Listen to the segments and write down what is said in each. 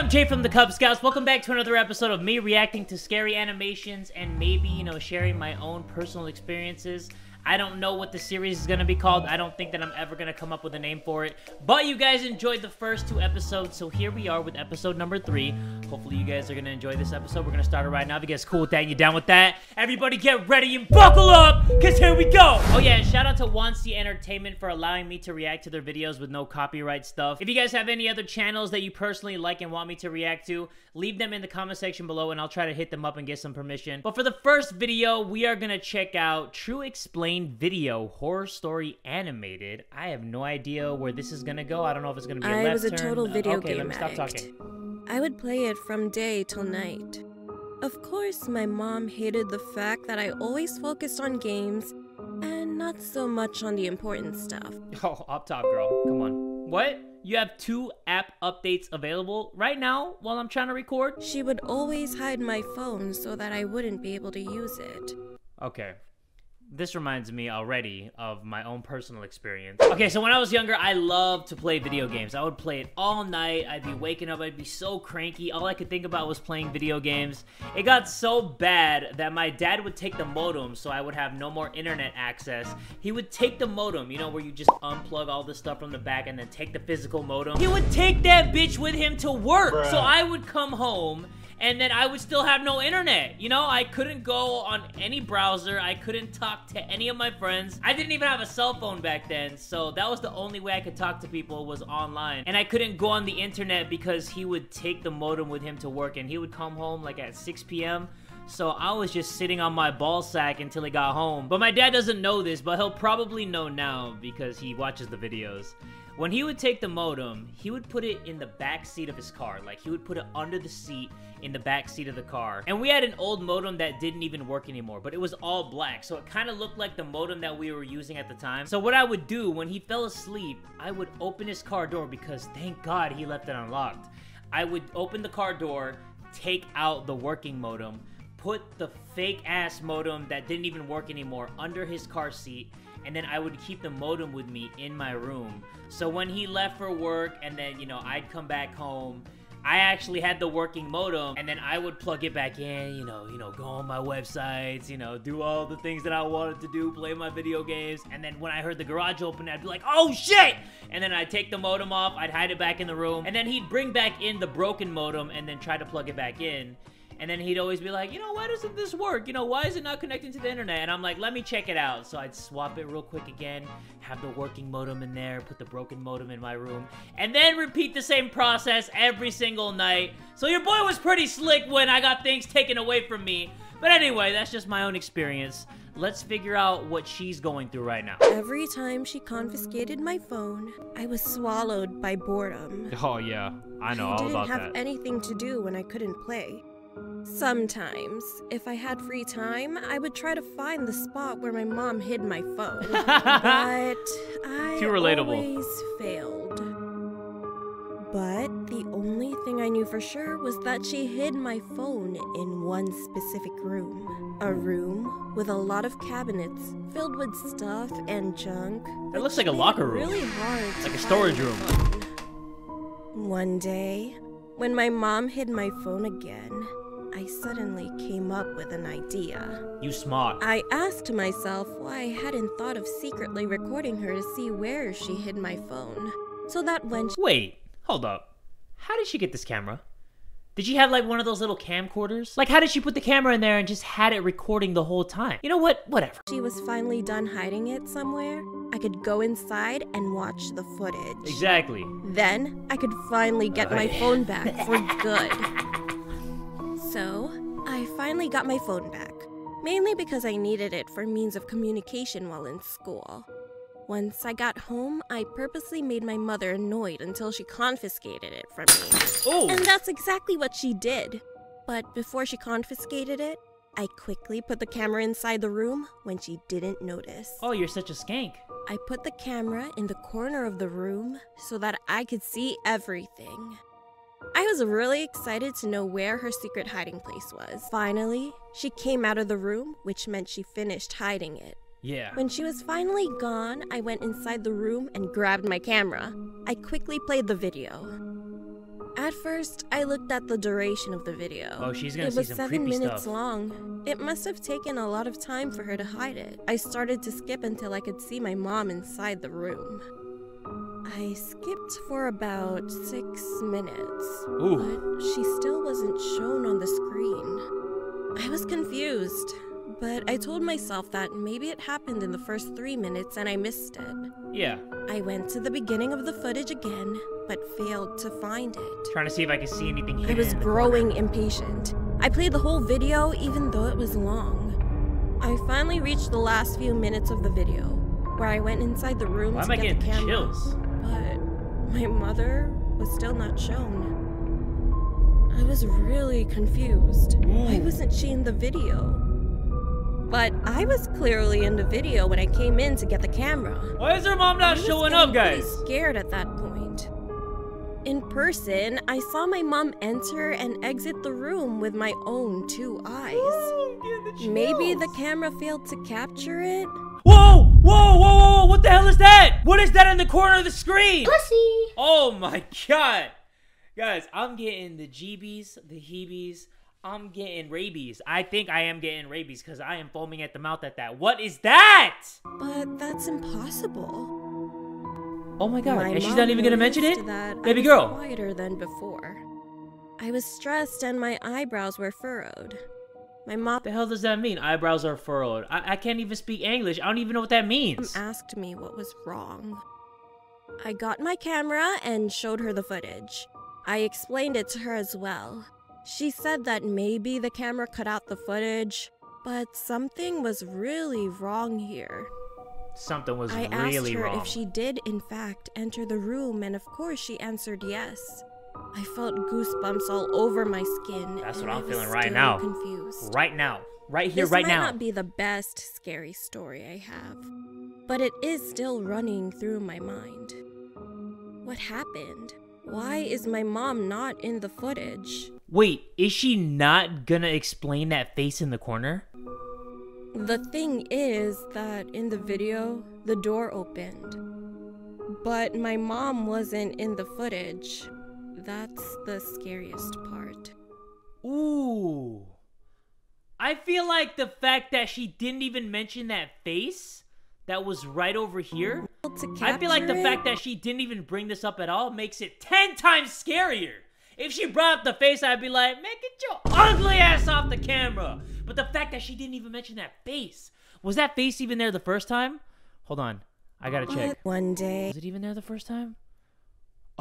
I'm Jay from the Kubz Scouts. Welcome back to another episode of me reacting to scary animations and maybe, you know, sharing my own personal experiences. I don't know what the series is going to be called. I don't think that I'm ever going to come up with a name for it. But you guys enjoyed the first two episodes, so here we are with episode number three. Hopefully you guys are going to enjoy this episode. We're going to start it right now. If you guys cool with that and you're down with that, everybody get ready and buckle up, because here we go. Oh yeah, shout out to Wansee Entertainment for allowing me to react to their videos with no copyright stuff. If you guys have any other channels that you personally like and want me to react to, leave them in the comment section below and I'll try to hit them up and get some permission. But for the first video, we are going to check out True Explain video horror story animated. I have no idea where this is gonna go. I don't know if it's gonna be a I left was a turn. total video okay, game let me stop addict. talking. I would play it from day till night. Of course, my mom hated the fact that I always focused on games and not so much on the important stuff. Oh, up top, girl. Come on. What? You have two app updates available right now while I'm trying to record? She would always hide my phone so that I wouldn't be able to use it. Okay. This reminds me already of my own personal experience. Okay, so when I was younger, I loved to play video games. I would play it all night. I'd be waking up, I'd be so cranky. All I could think about was playing video games. It got so bad that my dad would take the modem so I would have no more internet access. He would take the modem, you know, where you just unplug all the stuff from the back and then take the physical modem. He would take that bitch with him to work. So I would come home and then I would still have no internet. You know, I couldn't go on any browser. I couldn't talk to any of my friends. I didn't even have a cell phone back then, so that was the only way I could talk to people was online. And I couldn't go on the internet because he would take the modem with him to work, and he would come home like at 6 p.m. So I was just sitting on my ball sack until he got home. But my dad doesn't know this, but he'll probably know now because he watches the videos. When he would take the modem, he would put it in the back seat of his car. Like, he would put it under the seat in the back seat of the car. And we had an old modem that didn't even work anymore, but it was all black. So it kind of looked like the modem that we were using at the time. So what I would do when he fell asleep, I would open his car door because thank God he left it unlocked. I would open the car door, take out the working modem, put the fake ass modem that didn't even work anymore under his car seat and then I would keep the modem with me in my room. So when he left for work and then, you know, I'd come back home, I actually had the working modem and then I would plug it back in, you know, you know, go on my websites, you know, do all the things that I wanted to do, play my video games. And then when I heard the garage open, I'd be like, "Oh shit!" And then I'd take the modem off, I'd hide it back in the room, and then he'd bring back in the broken modem and then try to plug it back in. And then he'd always be like, you know, why doesn't this work? You know, why is it not connecting to the internet? And I'm like, let me check it out. So I'd swap it real quick again, have the working modem in there, put the broken modem in my room, and then repeat the same process every single night. So your boy was pretty slick when I got things taken away from me. But anyway, that's just my own experience. Let's figure out what she's going through right now. Every time she confiscated my phone, I was swallowed by boredom. Oh, yeah. I know I all didn't have anything to do when I couldn't play. Sometimes, if I had free time, I would try to find the spot where my mom hid my phone. but I Too relatable. always failed. But the only thing I knew for sure was that she hid my phone in one specific room. A room with a lot of cabinets filled with stuff and junk. It looks like a locker room. Really hard. Like a storage room. One day, when my mom hid my phone again, I suddenly came up with an idea. You smart. I asked myself why I hadn't thought of secretly recording her to see where she hid my phone. So that when she Wait, hold up. How did she get this camera? Did she have like one of those little camcorders? Like, how did she put the camera in there and just had it recording the whole time? You know what? Whatever. she was finally done hiding it somewhere, I could go inside and watch the footage. Exactly. Then I could finally get my phone back for good. So, I finally got my phone back, mainly because I needed it for means of communication while in school. Once I got home, I purposely made my mother annoyed until she confiscated it from me. Oh, And that's exactly what she did. But before she confiscated it, I quickly put the camera inside the room when she didn't notice. oh, you're such a skank. I put the camera in the corner of the room so that I could see everything. I was really excited to know where her secret hiding place was. Finally, she came out of the room, which meant she finished hiding it. Yeah. When she was finally gone, I went inside the room and grabbed my camera. I quickly played the video. At first, I looked at the duration of the video. Oh, she's gonna it see was seven minutes long. It must have taken a lot of time for her to hide it. I started to skip until I could see my mom inside the room. I skipped for about six minutes, Ooh. but she still wasn't shown on the screen. I was confused, but I told myself that maybe it happened in the first three minutes and I missed it. Yeah. I went to the beginning of the footage again, but failed to find it. Trying to see if I can see anything I hidden was growing impatient. I played the whole video even though it was long. I finally reached the last few minutes of the video, where I went inside the room Why to am I getting the camera. chills? But my mother was still not shown. I was really confused. Why mm. wasn't she in the video? But I was clearly in the video when I came in to get the camera. Why is her mom not I showing up, guys? Scared at that point. In person, I saw my mom enter and exit the room with my own two eyes. Ooh, the Maybe the camera failed to capture it. Whoa! Whoa! Whoa! Whoa! What the hell is that? What is that in the corner of the screen? Pussy. Oh my god! Guys, I'm getting the GBs, the Heebies. I'm getting rabies. I think I am getting rabies because I am foaming at the mouth at that. What is that? But that's impossible. Oh my god! My and she's not even gonna mention it? That I Baby was girl. quieter than before. I was stressed and my eyebrows were furrowed. My mom the hell does that mean? Eyebrows are furrowed. I, I can't even speak English. I don't even know what that means. asked me what was wrong. I got my camera and showed her the footage. I explained it to her as well. She said that maybe the camera cut out the footage, but something was really wrong here. Something was I asked her wrong. if she did, in fact, enter the room, and of course she answered yes. I felt goosebumps all over my skin. That's what I'm feeling right now. Confused. Right now. Right here, this right might now. not be the best scary story I have, but it is still running through my mind. What happened? Why is my mom not in the footage? Wait, is she not gonna explain that face in the corner? The thing is that in the video, the door opened. But my mom wasn't in the footage. That's the scariest part. Ooh. I feel like the fact that she didn't even mention that face that was right over here. I feel like the capture fact that she didn't even bring this up at all makes it 10 times scarier. If she brought up the face, I'd be like, man, get your ugly ass off the camera. But the fact that she didn't even mention that face. Was that face even there the first time? Hold on. I gotta check. One day, Was it even there the first time?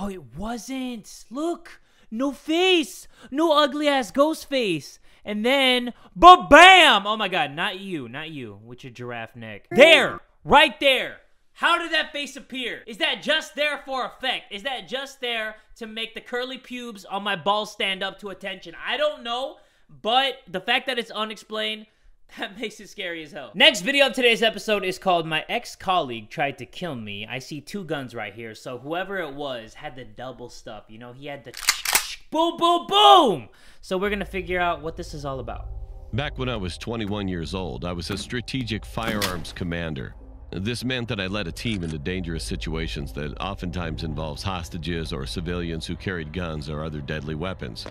Oh, it wasn't. Look, no face, no ugly ass ghost face. And then, ba bam! Oh my god, not you, not you, with your giraffe neck. There, right there. How did that face appear? Is that just there for effect? Is that just there to make the curly pubes on my balls stand up to attention? I don't know, but the fact that it's unexplained, that makes it scary as hell. Next video of today's episode is called My Ex Colleague Tried to Kill Me. I see two guns right here, so whoever it was had the double stuff. You know, he had the boom, boom, boom. So we're gonna figure out what this is all about. Back when I was 21 years old, I was a strategic firearms commander. This meant that I led a team into dangerous situations that oftentimes involves hostages or civilians who carried guns or other deadly weapons.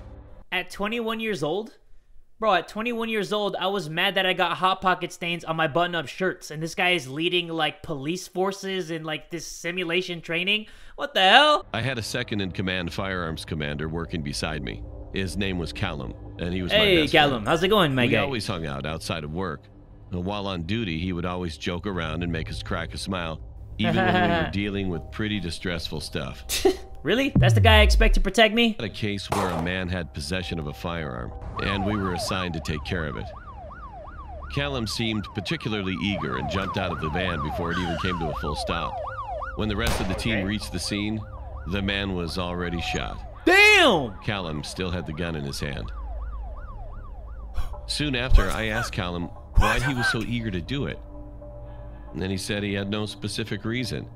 At 21 years old? Bro, at 21 years old, I was mad that I got hot pocket stains on my button up shirts, and this guy is leading like police forces in like this simulation training. What the hell? I had a second in command firearms commander working beside me. His name was Callum, and he was my Hey, best Callum, friend. how's it going, my we guy? always hung out outside of work. And While on duty, he would always joke around and make us crack a smile, even when we were dealing with pretty distressful stuff. Really? That's the guy I expect to protect me? a case where a man had possession of a firearm, and we were assigned to take care of it. Callum seemed particularly eager and jumped out of the van before it even came to a full stop. When the rest of the team Okay. reached the scene, the man was already shot. Damn! Callum still had the gun in his hand. Soon after, I asked Callum why he was so eager to do it. And then he said he had no specific reason.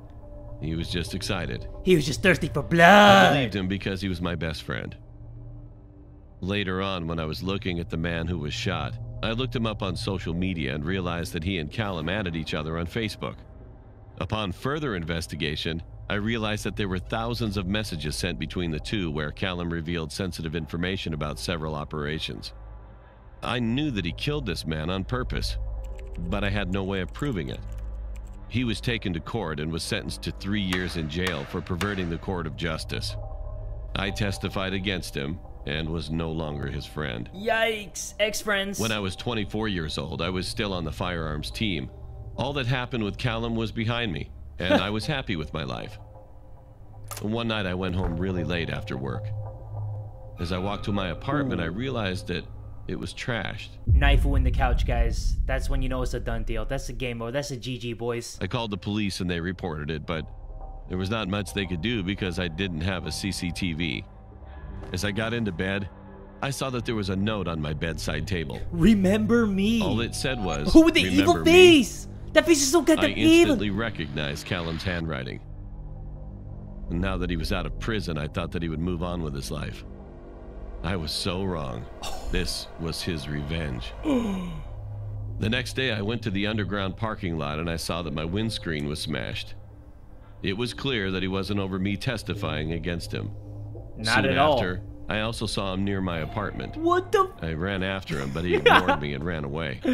He was just excited. He was just thirsty for blood. I believed him because he was my best friend. Later on, when I was looking at the man who was shot, I looked him up on social media and realized that he and Callum added each other on Facebook. Upon further investigation, I realized that there were thousands of messages sent between the two where Callum revealed sensitive information about several operations. I knew that he killed this man on purpose, but I had no way of proving it. He was taken to court and was sentenced to three years in jail for perverting the court of justice. I testified against him and was no longer his friend. Yikes, ex friends. When I was 24 years old, I was still on the firearms team. All that happened with Callum was behind me, and I was happy with my life. One night I went home really late after work. As I walked to my apartment, I realized that it was trashed. Knife will win the couch, guys. That's when you know it's a done deal. That's a game over. That's a GG, boys. I called the police and they reported it, but there was not much they could do because I didn't have a CCTV. As I got into bed, I saw that there was a note on my bedside table. Remember me. All it said was, Who with the evil "Remember me?" face? That face is so goddamn evil. I instantly recognized Callum's handwriting. And now that he was out of prison, I thought that he would move on with his life. I was so wrong. This was his revenge. the next day, I went to the underground parking lot and I saw that my windscreen was smashed. It was clear that he wasn't over me testifying against him. Not Soon at all. after, I also saw him near my apartment. What the I ran after him, but he ignored me and ran away.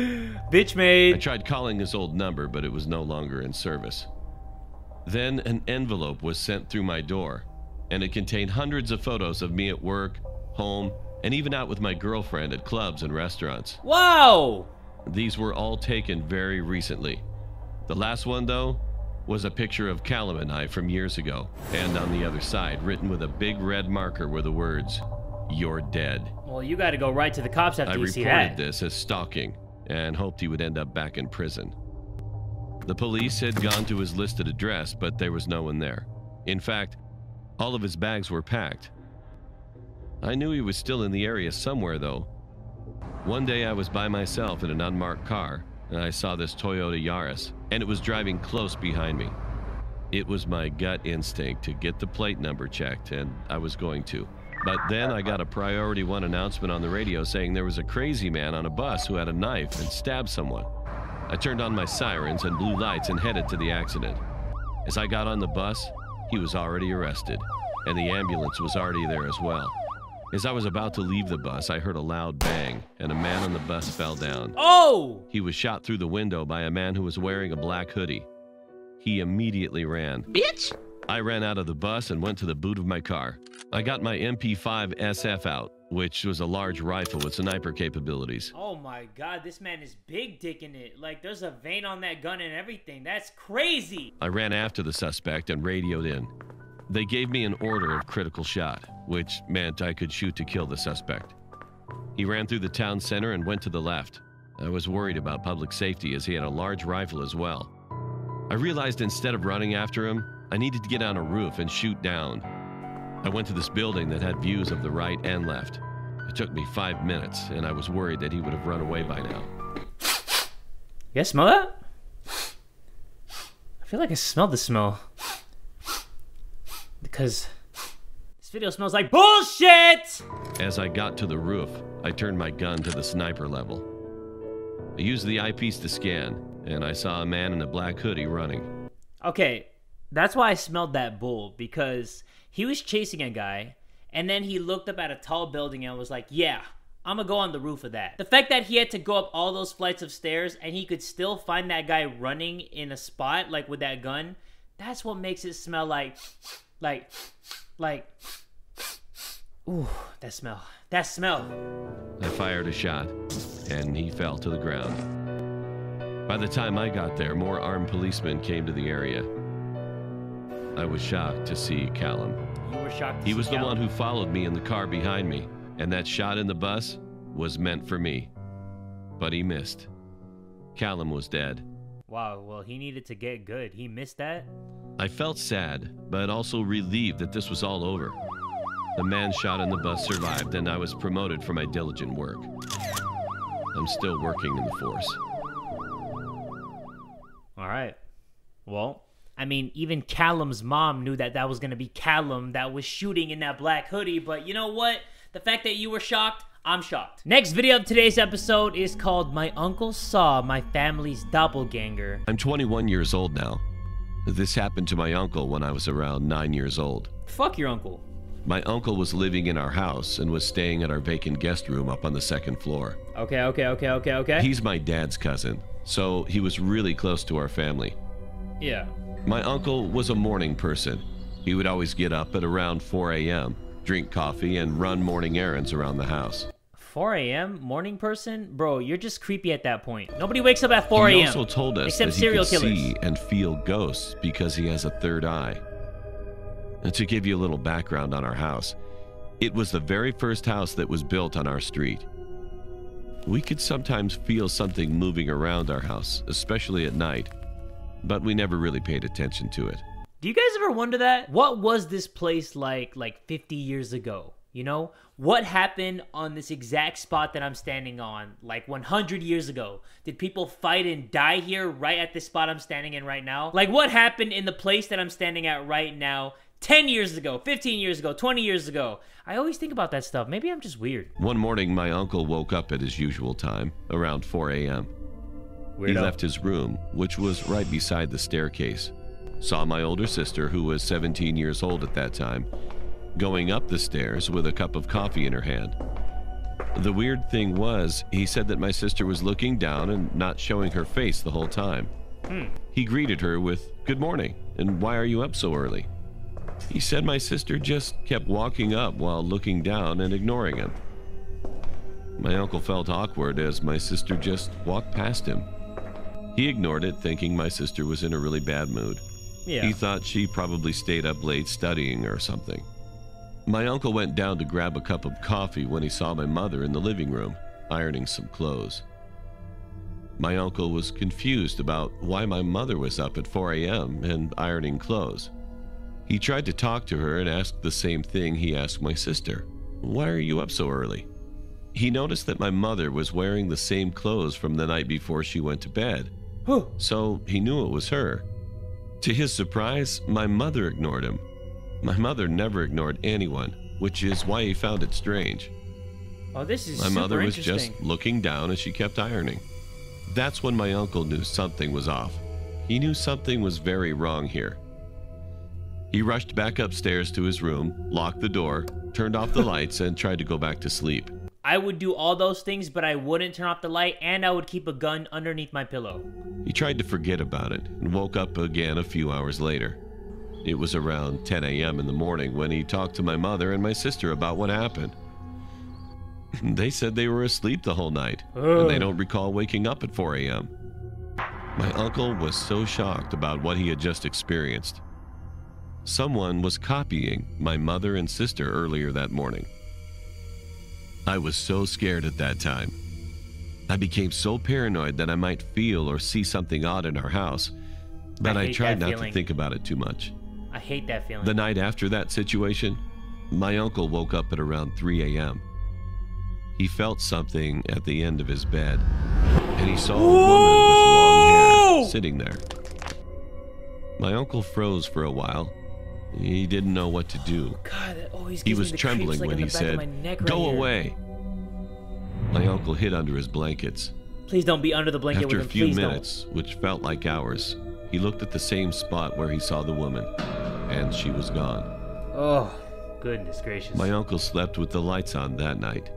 bitch made. I tried calling his old number, but it was no longer in service. Then an envelope was sent through my door, and it contained hundreds of photos of me at work, home, and even out with my girlfriend at clubs and restaurants. Wow. These were all taken very recently. The last one, though, was a picture of Callum and I from years ago, and on the other side, written with a big red marker, were the words, You're dead. Well, you got to go right to the cops after I you see that. I reported this as stalking and hoped he would end up back in prison. The police had gone to his listed address, but there was no one there. In fact, all of his bags were packed. I knew he was still in the area somewhere, though. One day I was by myself in an unmarked car, and I saw this Toyota Yaris, and it was driving close behind me. It was my gut instinct to get the plate number checked, and I was going to. But then I got a Priority One announcement on the radio saying there was a crazy man on a bus who had a knife and stabbed someone. I turned on my sirens and blue lights and headed to the accident. As I got on the bus, he was already arrested, and the ambulance was already there as well. As I was about to leave the bus, I heard a loud bang, and a man on the bus fell down. Oh! He was shot through the window by a man who was wearing a black hoodie. He immediately ran. Bitch! I ran out of the bus and went to the boot of my car. I got my MP5 SF out, which was a large rifle with sniper capabilities. Oh my god, this man is big dicking it. Like, there's a vein on that gun and everything. That's crazy. I ran after the suspect and radioed in. They gave me an order of critical shot, which meant I could shoot to kill the suspect. He ran through the town center and went to the left. I was worried about public safety as he had a large rifle as well. I realized instead of running after him, I needed to get on a roof and shoot down. I went to this building that had views of the right and left. It took me five minutes, and I was worried that he would have run away by now. You guys smell that? I feel like I smelled the smell. Because this video smells like bullshit! As I got to the roof, I turned my gun to the sniper level. I used the eyepiece to scan, and I saw a man in a black hoodie running. Okay, that's why I smelled that bull because he was chasing a guy and then he looked up at a tall building and was like, "Yeah, I'm gonna go on the roof of that." The fact that he had to go up all those flights of stairs and he could still find that guy running in a spot like with that gun, that's what makes it smell like like like Ooh, that smell. That smell. I fired a shot, and he fell to the ground. By the time I got there, more armed policemen came to the area. I was shocked to see Callum. You were shocked. to He was the one who followed me in the car behind me, and that shot in the bus was meant for me. But he missed. Callum was dead. Wow, well, he needed to get good. He missed that. I felt sad, but also relieved that this was all over. The man shot in the bus survived, and I was promoted for my diligent work. I'm still working in the force. All right. Well, I mean, even Callum's mom knew that that was going to be Callum that was shooting in that black hoodie, but you know what? The fact that you were shocked, I'm shocked. Next video of today's episode is called My Uncle Saw My Family's Doppelganger. I'm 21 years old now. This happened to my uncle when I was around nine years old. Fuck your uncle. My uncle was living in our house and was staying at our vacant guest room up on the second floor. Okay, okay, okay, okay, okay. He's my dad's cousin, so he was really close to our family. yeah. My uncle was a morning person. He would always get up at around 4 a.m., drink coffee, and run morning errands around the house. 4 a.m. morning person, bro. You're just creepy at that point. Nobody wakes up at 4 a.m. He also told us except that he serial could killers. see and feel ghosts because he has a third eye. And to give you a little background on our house, it was the very first house that was built on our street. We could sometimes feel something moving around our house, especially at night, but we never really paid attention to it. Do you guys ever wonder that? What was this place like like 50 years ago? You know? What happened on this exact spot that I'm standing on like 100 years ago? Did people fight and die here right at the spot I'm standing in right now? Like what happened in the place that I'm standing at right now 10 years ago, 15 years ago, 20 years ago? I always think about that stuff. Maybe I'm just weird. One morning, my uncle woke up at his usual time, around 4 a.m. He left his room, which was right beside the staircase, saw my older sister, who was 17 years old at that time, going up the stairs with a cup of coffee in her hand. The weird thing was, he said that my sister was looking down and not showing her face the whole time. Hmm. He greeted her with, Good morning, and why are you up so early? He said my sister just kept walking up while looking down and ignoring him. My uncle felt awkward as my sister just walked past him. He ignored it, thinking my sister was in a really bad mood. Yeah. He thought she probably stayed up late studying or something. My uncle went down to grab a cup of coffee when he saw my mother in the living room, ironing some clothes. My uncle was confused about why my mother was up at 4 a.m. and ironing clothes. He tried to talk to her and asked the same thing he asked my sister Why are you up so early? He noticed that my mother was wearing the same clothes from the night before she went to bed, so he knew it was her. To his surprise, my mother ignored him. My mother never ignored anyone, which is why he found it strange. oh, this is My mother was just looking down as she kept ironing. That's when my uncle knew something was off. He knew something was very wrong here. He rushed back upstairs to his room, locked the door, turned off the lights, and tried to go back to sleep. I would do all those things, but I wouldn't turn off the light and I would keep a gun underneath my pillow. He tried to forget about it and woke up again a few hours later. It was around 10 a.m. in the morning when he talked to my mother and my sister about what happened. They said they were asleep the whole night and they don't recall waking up at 4 a.m. My uncle was so shocked about what he had just experienced. Someone was copying my mother and sister earlier that morning. I was so scared at that time. I became so paranoid that I might feel or see something odd in our house, but I I, tried not feeling. to think about it too much. I hate that feeling. The night after that situation, my uncle woke up at around 3 a.m. He felt something at the end of his bed, and he saw a woman with long hair sitting there. My uncle froze for a while. He didn't know what to do. God, that always He gives was me the trembling creeps, like, when in he the back of said, right Go here." away. My uncle hid under his blankets. Please don't be under the blanket After a with him. few Please minutes, which felt like hours, he looked at the same spot where he saw the woman, and she was gone. Oh, goodness gracious. My uncle slept with the lights on that night.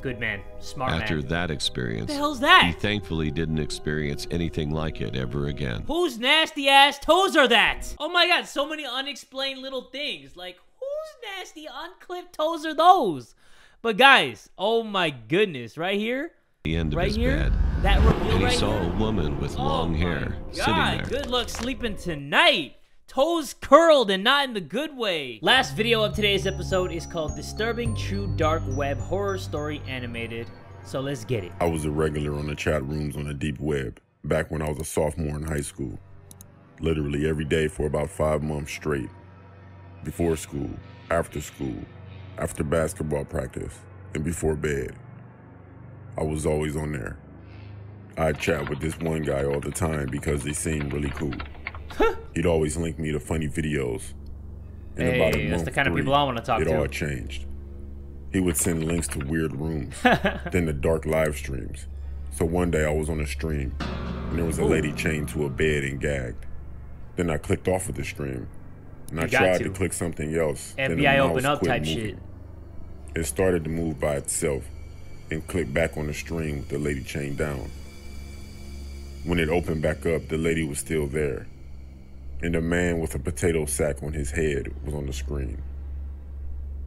Good man. Smart After man. that experience, the hell's that? he thankfully didn't experience anything like it ever again. Whose nasty ass toes are that? Oh my god, so many unexplained little things. Like, whose nasty unclipped toes are those? But guys, oh my goodness, right here, The end of right his here, bed, that reveal and he right saw here. a woman with Oh long my hair sitting God, there. Good luck sleeping tonight. Toes curled and not in the good way. Last video of today's episode is called Disturbing True Dark Web Horror Story Animated. So let's get it. I was a regular on the chat rooms on the deep web back when I was a sophomore in high school. Literally every day for about five months straight. Before school, after school, after basketball practice, and before bed. I was always on there. I'd chat with this one guy all the time because he seemed really cool. He'd always link me to funny videos. In about a Hey, that's month the kind of three, people I wanna talk it to. It all changed. He would send links to weird rooms, then the dark live streams. So one day I was on a stream, and there was a lady chained to a bed and gagged. Then I clicked off of the stream. And I You got tried to. to. click something else. then the FBI open up type moving. shit. It started to move by itself and clicked back on the stream with the lady chained down. When it opened back up, the lady was still there. And a man with a potato sack on his head was on the screen.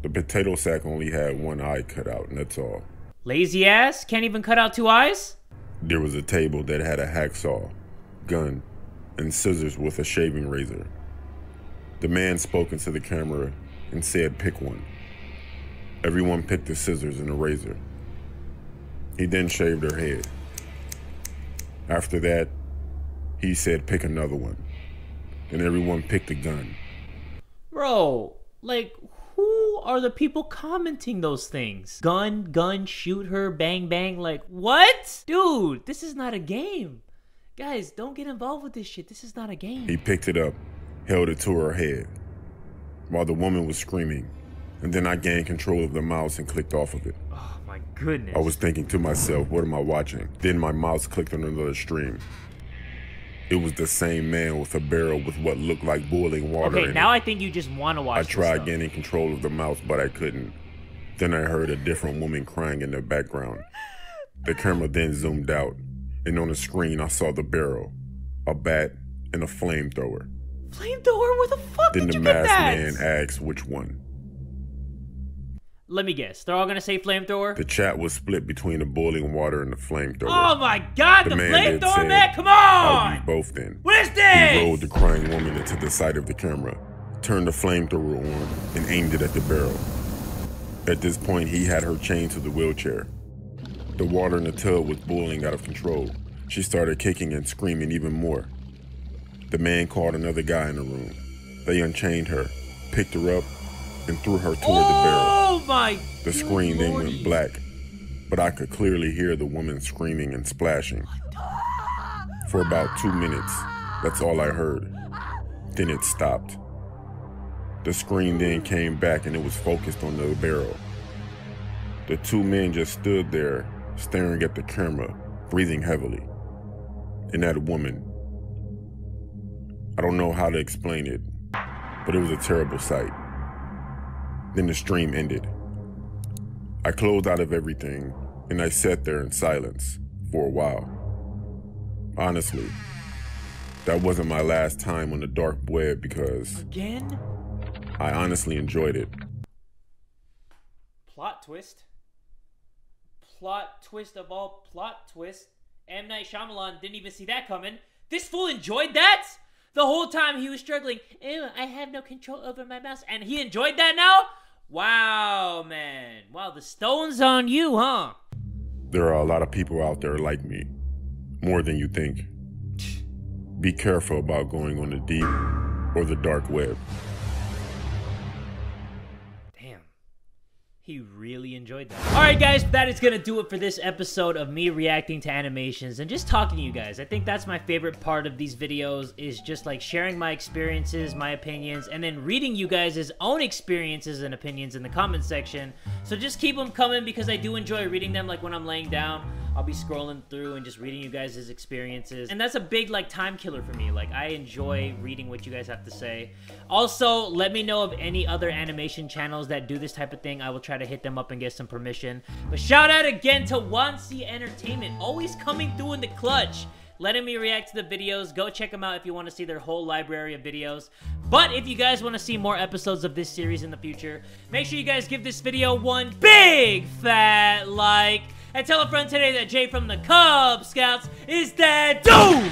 The potato sack only had one eye cut out, and that's all. Lazy ass? Can't even cut out two eyes? There was a table that had a hacksaw, gun, and scissors with a shaving razor. The man spoke into the camera and said, Pick one. Everyone picked the scissors and the razor. He then shaved her head. After that, he said, Pick another one. And everyone picked a gun. Bro, like, who are the people commenting those things? Gun, gun, shoot her, bang, bang. Like, what? Dude, this is not a game. Guys, don't get involved with this shit. This is not a game. He picked it up, held it to her head, while the woman was screaming. And then I gained control of the mouse and clicked off of it. Oh my goodness. I was thinking to myself, what am I watching? Then my mouse clicked on another stream. It was the same man with a barrel with what looked like boiling water Okay, now it. I think you just want to watch I tried gaining control of the mouse, but I couldn't. Then I heard a different woman crying in the background. The camera then zoomed out, and on the screen I saw the barrel, a bat, and a flamethrower. Flamethrower? Where the fuck Then did the you get that? Then the masked man asked which one. Let me guess. They're all gonna say flamethrower? The chat was split between the boiling water and the flamethrower. Oh my god, the, The flamethrower man? Come on! I'll on! use both then. What is He rolled the crying woman into the side of the camera, turned the flamethrower on, and aimed it at the barrel. At this point, he had her chained to the wheelchair. The water in the tub was boiling out of control. She started kicking and screaming even more. The man called another guy in the room. They unchained her, picked her up, and threw her toward the barrel. Oh my The screen then went black, but I could clearly hear the woman screaming and splashing. For about two minutes, that's all I heard. Then it stopped. The screen then came back and it was focused on the barrel. The two men just stood there, staring at the camera, breathing heavily. And that woman. I don't know how to explain it, but it was a terrible sight. Then the stream ended. I closed out of everything and I sat there in silence for a while. Honestly, that wasn't my last time on the dark web because Again? I honestly enjoyed it. Plot twist. Plot twist of all plot twists. M. Night Shyamalan didn't even see that coming. This fool enjoyed that? The whole time he was struggling. Ew, I have no control over my mouse. And he enjoyed that now? Wow, man. Wow, the stone's on you, huh? There are a lot of people out there like me, more than you think. Be careful about going on the deep or the dark web. He really enjoyed that. Alright, guys, that is gonna do it for this episode of me reacting to animations and just talking to you guys. I think that's my favorite part of these videos is just like sharing my experiences, my opinions, and then reading you guys' own experiences and opinions in the comment section. So just keep them coming because I do enjoy reading them like when I'm laying down. I'll be scrolling through and just reading you guys' experiences. And that's a big like time killer for me. Like I enjoy reading what you guys have to say. Also, let me know of any other animation channels that do this type of thing. I will try to hit them up and get some permission. But shout out again to Wansee Entertainment, always coming through in the clutch. Letting me react to the videos. Go check them out if you want to see their whole library of videos. But if you guys want to see more episodes of this series in the future, make sure you guys give this video one big fat like. And tell a friend today that Jay from the Kubz Scouts is that dude!